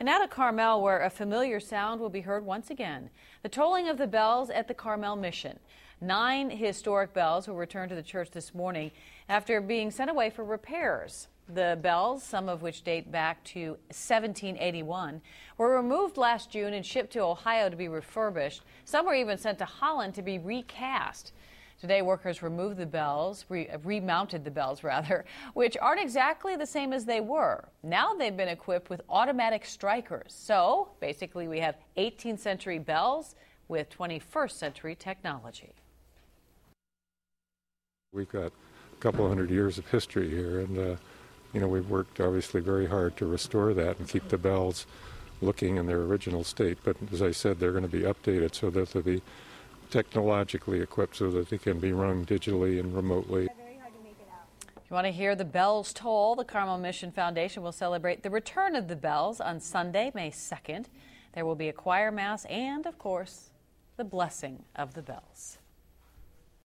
And now to Carmel, where a familiar sound will be heard once again. The tolling of the bells at the Carmel Mission. Nine historic bells will return to the church this morning after being sent away for repairs. The bells, some of which date back to 1781, were removed last June and shipped to Ohio to be refurbished. Some were even sent to Holland to be recast. Today, workers removed the bells, re remounted the bells rather, which aren't exactly the same as they were. Now they've been equipped with automatic strikers. So basically, we have 18th century bells with 21st century technology. We've got a couple hundred years of history here, and uh, you know we've worked obviously very hard to restore that and keep the bells looking in their original state. But as I said, they're going to be updated so that they'll be technologically equipped so that they can be rung digitally and remotely. If you want to hear the bells toll, the Carmel Mission Foundation will celebrate the return of the bells on Sunday, May 2nd. There will be a choir mass and, of course, the blessing of the bells.